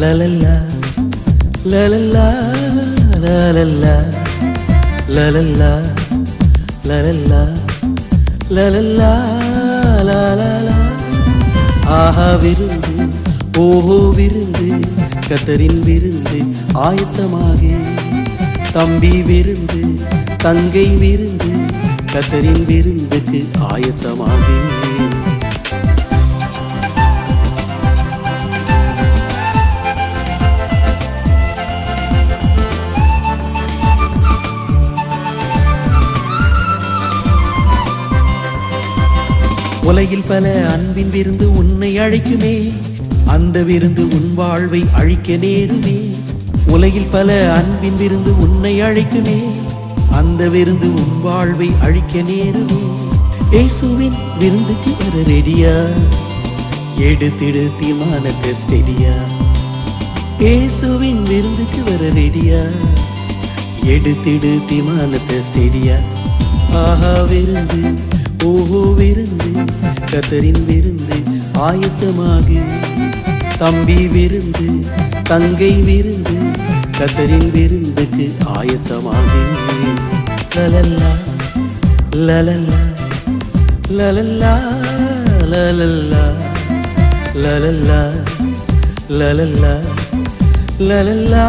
லலல்லா லலல்லா லலல்லா லலல்லா லலல்லா லலல்லா லலலா ஆஹா விருந்து. ஓஹோ விருந்து. கத்தரின் விருந்து. ஆயத்தமாக. தம்பி விருந்து. தங்கை விருந்து. கத்தரின் விருந்துக்கு ஆயத்தமாக. உலகில் பல அன்பின் விருந்து உன்னை அழைக்குமே. அந்த விருந்து உன் வாழ்வை அழிக்க நேருமே. உலகில் பல அன்பின் விருந்து உன்னை அழைக்குமே. அந்த விருந்து உன் வாழ்வை அழிக்க நேருமே. ஏசுவின் விருந்துக்கு வர ரெடியா. எடுத்திடு தீர்மானத்தை ஸ்டெடியா ஏசுவின் விருந்துக்கு வர ரெடியா. எடுத்திடு தீர்மானத்தை ஸ்டெடியா ஆஹா விருந்து ஓஹோ விருந்து. கத்தரின் விருந்து ஆயத்தமாக. தம்பி விருந்து தங்கை விருந்து கத்தரின் விருந்துக்கு ஆயத்தமாக. லலல்லா லலல்லா லலல்லா லலல்லா லலல்லா லலல்லா லலல்லா